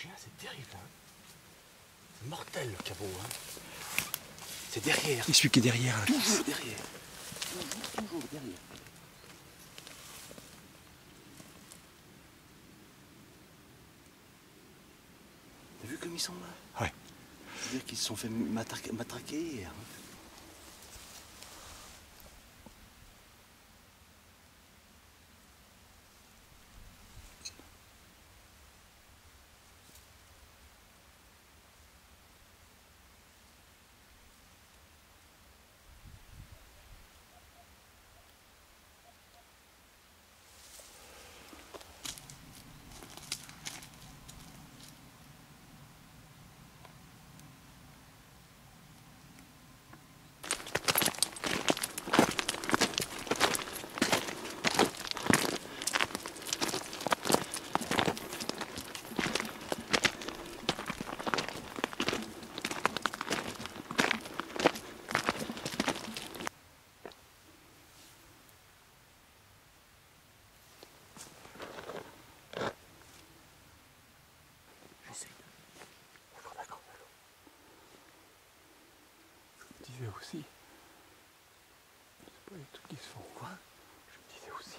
chien, c'est terrible. hein. C'est mortel le cabot. Hein. C'est derrière. Et celui qui est derrière, là. Toujours derrière. Toujours, toujours derrière. T'as vu comme ils sont là? Ouais. C'est-à-dire qu'ils se sont fait matraquer. matraquer hier, hein. Disais aussi. C'est pas les trucs qui se font. Quoi Je me disais aussi,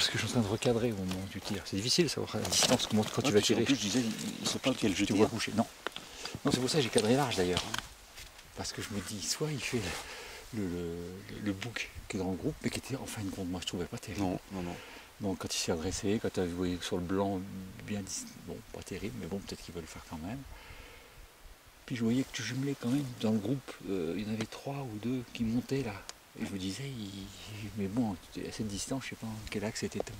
Parce que je suis en train de recadrer au moment où tu tires. C'est difficile de savoir à la distance comment, quand tu vas tirer. En plus, je disais, ils ne pas lequel je tu vois coucher. Non. Non, c'est pour ça que j'ai cadré large d'ailleurs. Parce que je me dis, soit il fait le, le, le- le bouc qui est dans le groupe, mais qui était en fin de compte, moi je trouvais pas terrible. Non, non, non. Donc quand il s'est adressé, quand tu as vu sur le blanc bien bon, pas terrible, mais bon, peut-être qu'il va le faire quand même. Puis je voyais que tu jumelais quand même dans le groupe, euh, il y en avait trois ou deux qui montaient là. Je me disais, mais bon, à cette distance, je sais pas quel axe était ton.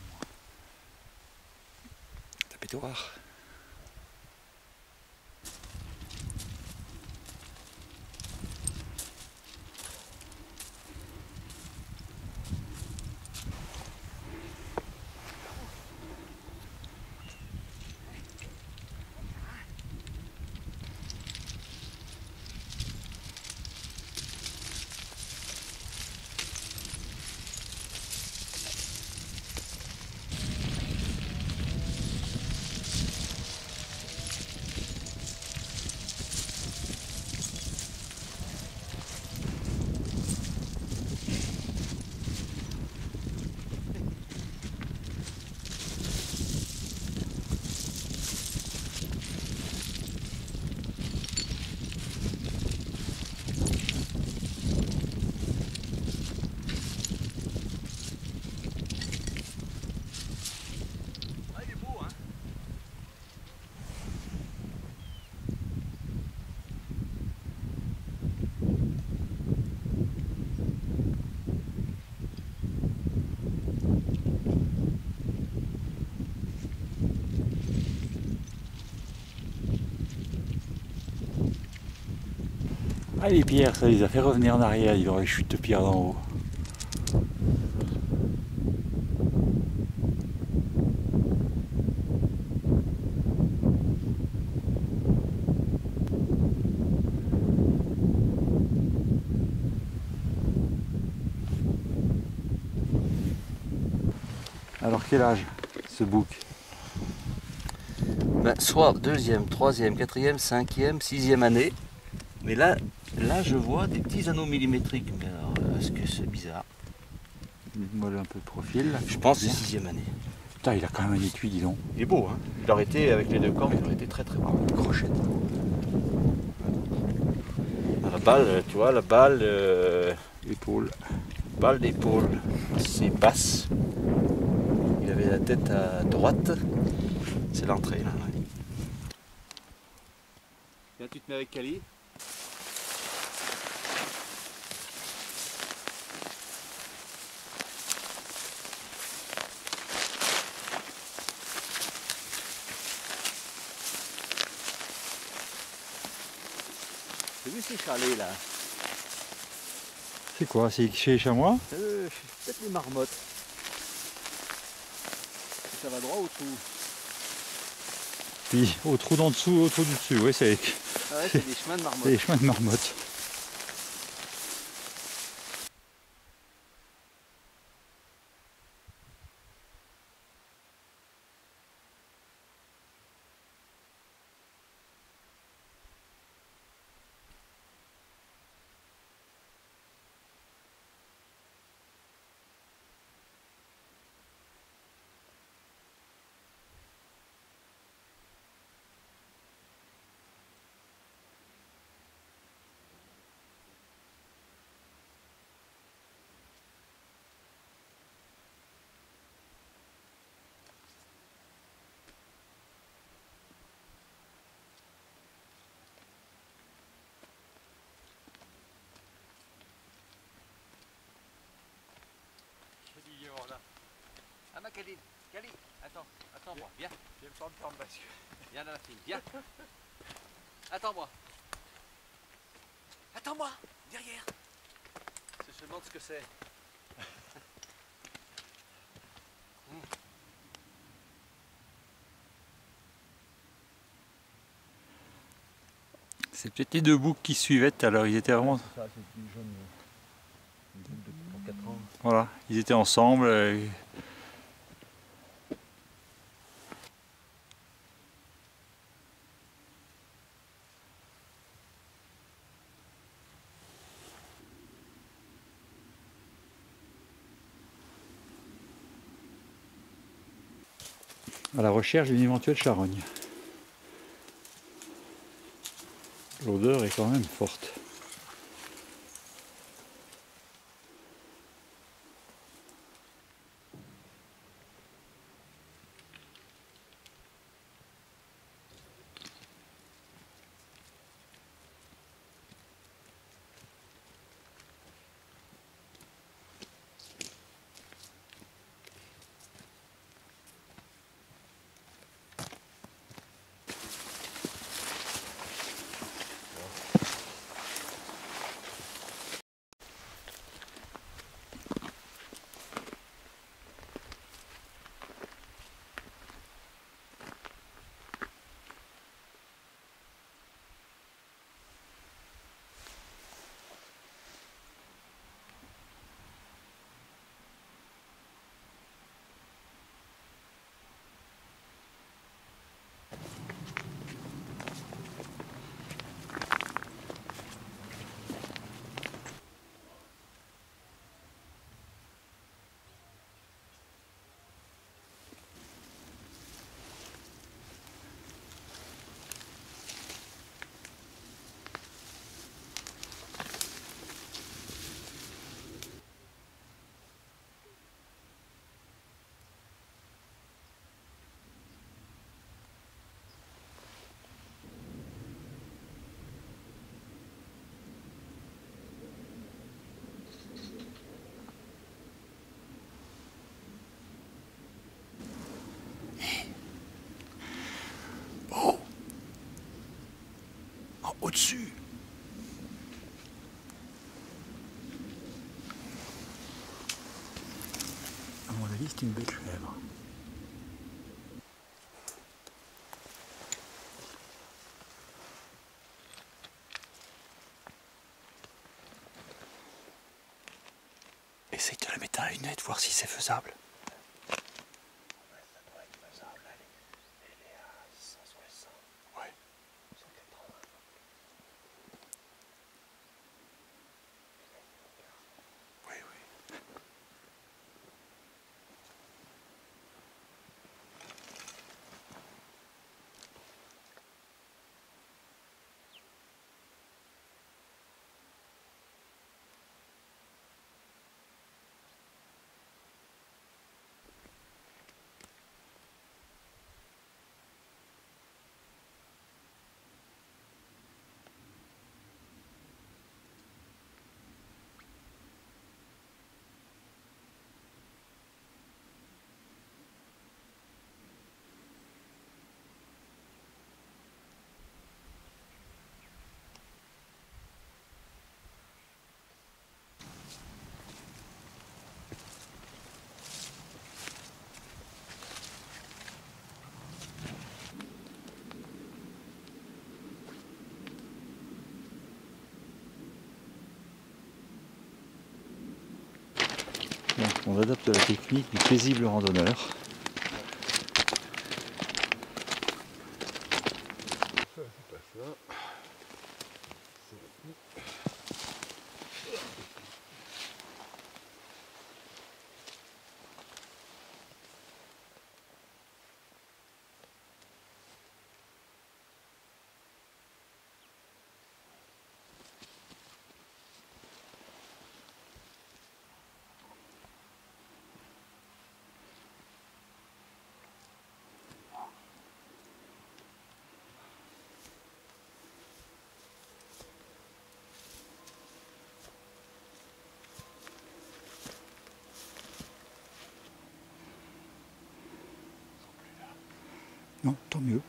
Ah les pierres, ça les a fait revenir en arrière, il aurait chute de pierre d'en haut. Alors quel âge ce bouc? Ben, soit deuxième, troisième, quatrième, cinquième, sixième année. Mais là, là, je vois des petits anneaux millimétriques. Mais alors, euh, est-ce que c'est bizarre Moi un peu de profil. Je pense que c'est Bien. sixième année. Putain, il a quand même un étui, dis donc. Il est beau, hein Il aurait été, avec les deux cornes, il aurait été très très beau. Crochette. La balle, tu vois, la balle, euh, Épaule. balle d'épaule, c'est basse. Il avait la tête à droite. C'est l'entrée, là. Viens, tu te mets avec Kali ces chalets là. C'est quoi C'est chez les chamois Euh, Peut-être les marmottes. Ça va droit au trou. Puis au trou d'en dessous, au trou du dessus. Oui, c'est Ah ouais, c'est des chemins de marmottes. les chemins de marmotte. Kali, Kali, attends, attends-moi, viens. Viens me prendre par bascule. Viens dans la file, viens. Attends-moi. Attends-moi, derrière. Je me demande ce que c'est. C'est peut-être les deux boucs qui suivaient tout à l'heure. Ils étaient vraiment. Ça, c'est une jeune. Pour 4 ans. Voilà, ils étaient ensemble. euh, recherche d'une éventuelle charogne. L'odeur est quand même forte. au-dessus. À mon avis, c'est une belle chèvre. Essaye de la mettre à la lunette, voir si c'est faisable. On adapte la technique du paisible randonneur. Non, tant mieux.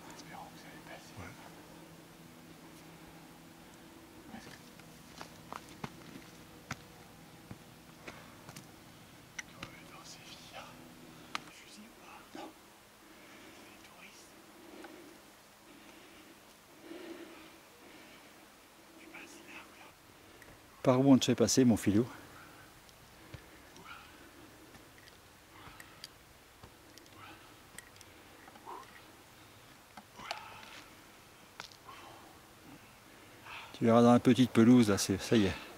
Par où on te fait passer, mon filou? Tu verras dans la petite pelouse, là, ça y est.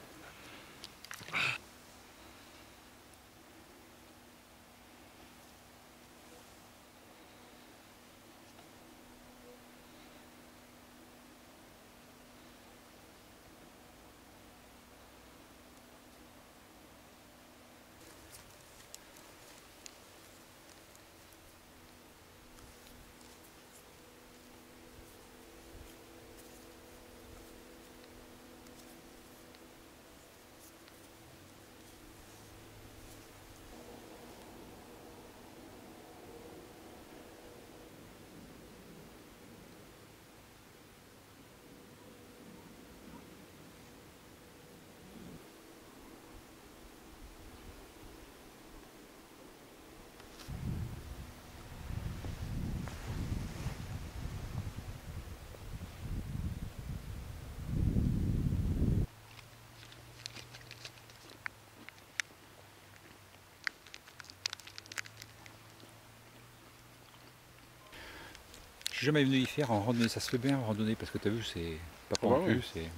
suis jamais venu y faire en randonnée, ça se fait bien en randonnée parce que tu as vu, c'est pas Ouais, pentu, ouais. c'est.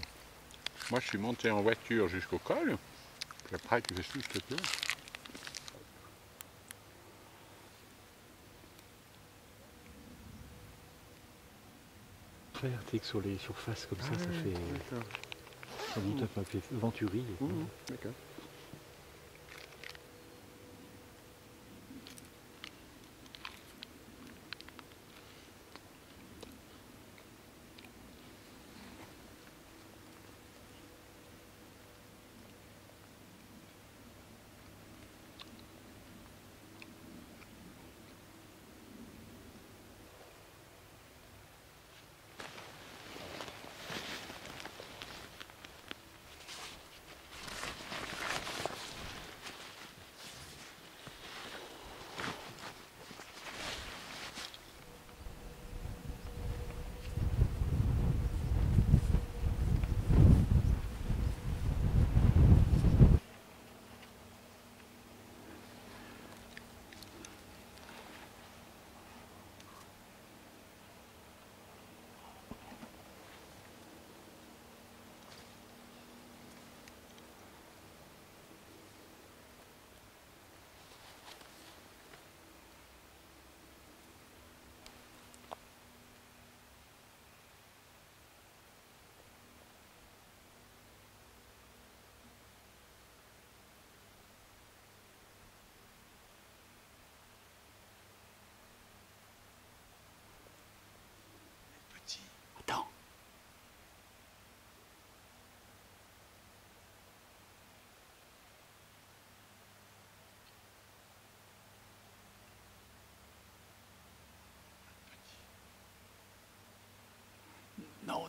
Moi, je suis monté en voiture jusqu'au col. Puis après, tu fais tout ce que tu veux. sur les surfaces comme ça, Ah ça ouais, fait. Ça monte Venturi. et tout. Mhm, D'accord.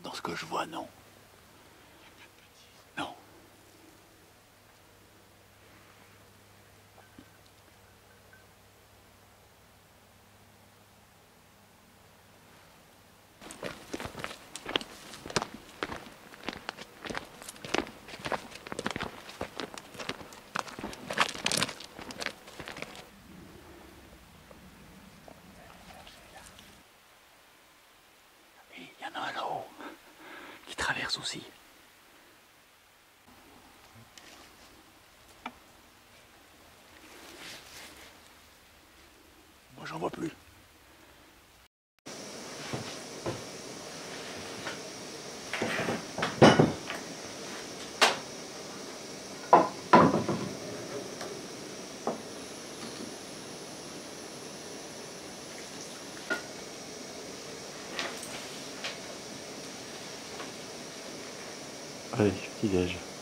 Dans ce que je vois, non. Non. Et il y en a un là-haut qui traverse aussi. Moi j'en vois plus. Allez, petit déj.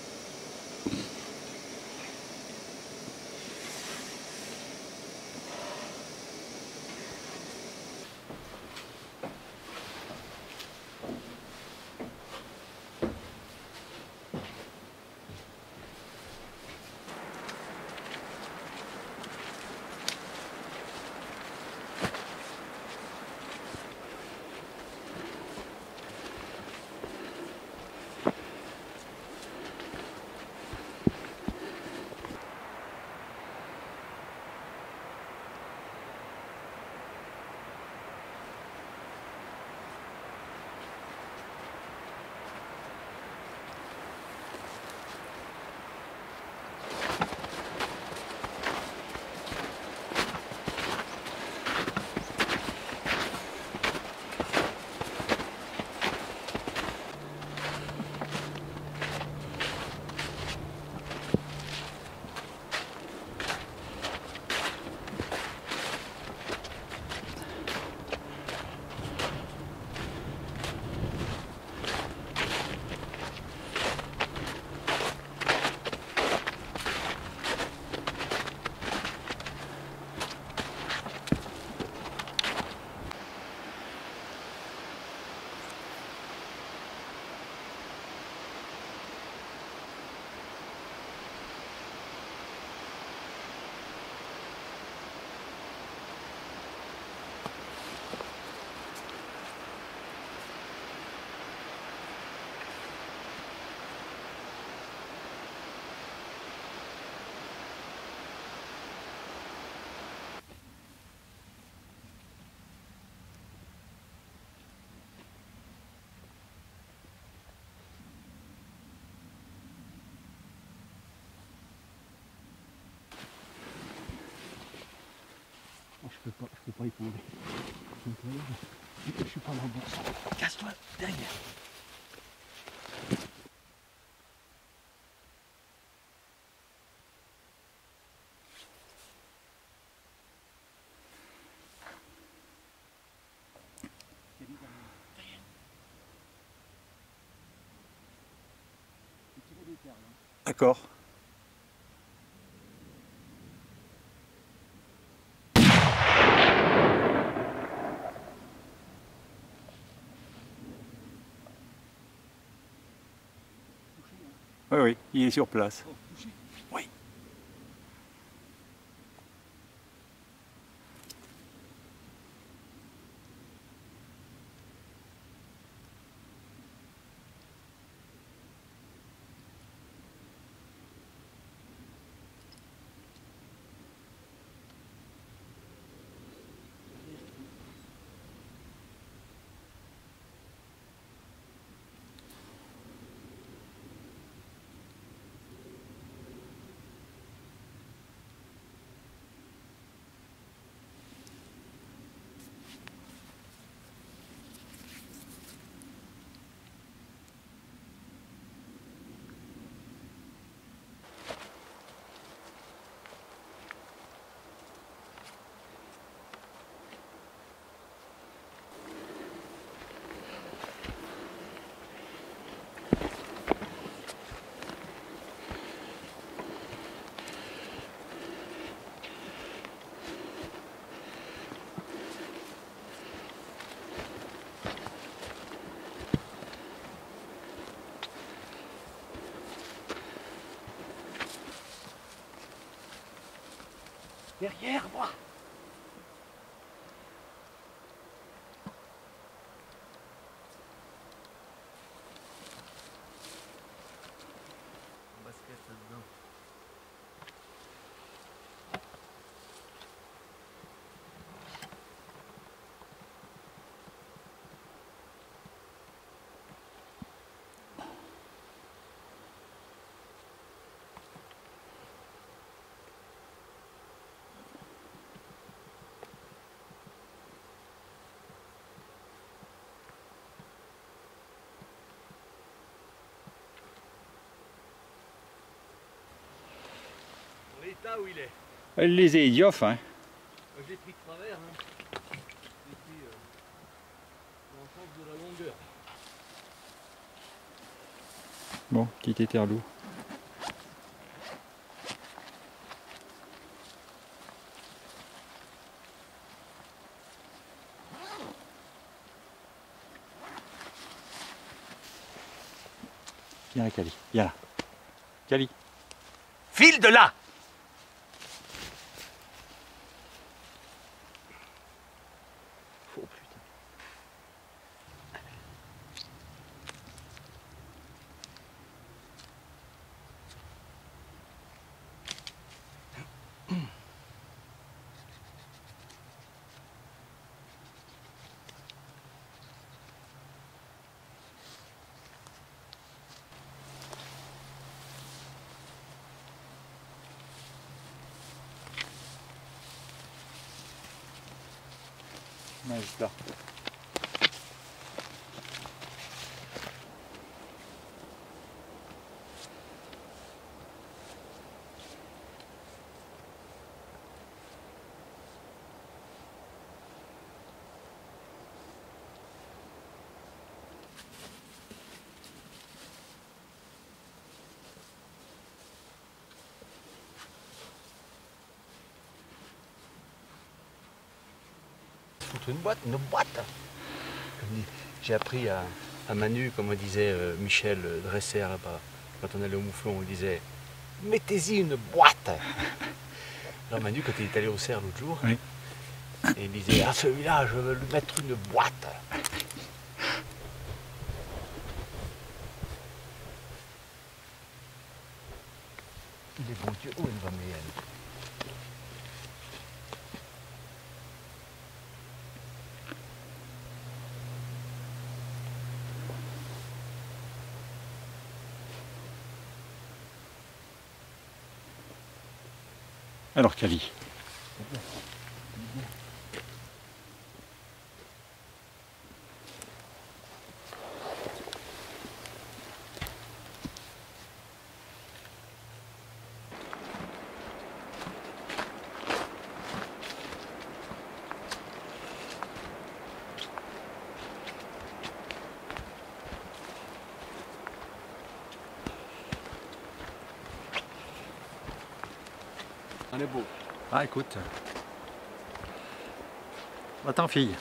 Peux pas, je peux pas y tomber. Je suis pas dans le bon sens. Casse-toi derrière. D'accord. Oui, oui, il est sur place. Derrière moi Où il est. Elle les est idiots, hein. Je l'ai pris de travers. Hein. Je pris euh, dans le sens de la longueur. Bon, petit éterlou. Viens là, Cali. Viens là. Cali. File de là Magistrat. Une boîte, une boîte. J'ai appris à, à Manu, comme disait euh, Michel Dresser là-bas, quand on allait au mouflon, on disait Mettez-y une boîte. Alors Manu, quand il est allé au cerf l'autre jour, Oui. et il disait Ah celui-là, je veux lui mettre une boîte. Il est bon Dieu, où elle va mais elle Alors, Cali. On est beau. Ah, écoute. Va-t'en, fille.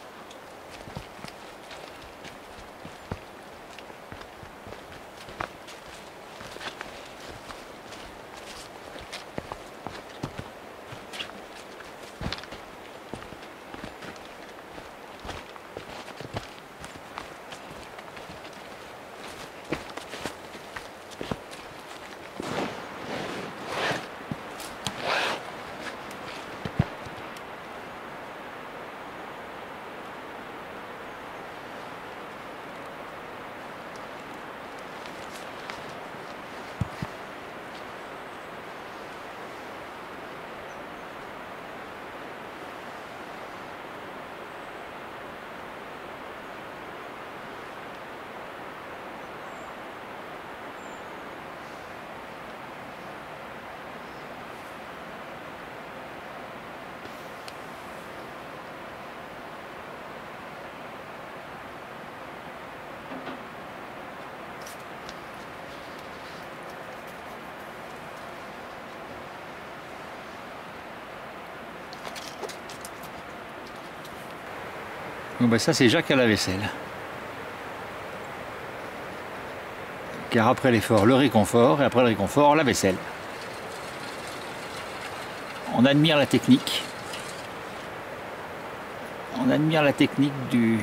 Bon, ben, ça, c'est Jacques à la vaisselle. Car après l'effort, le réconfort, et après le réconfort, la vaisselle. on admire la technique. On admire la technique du,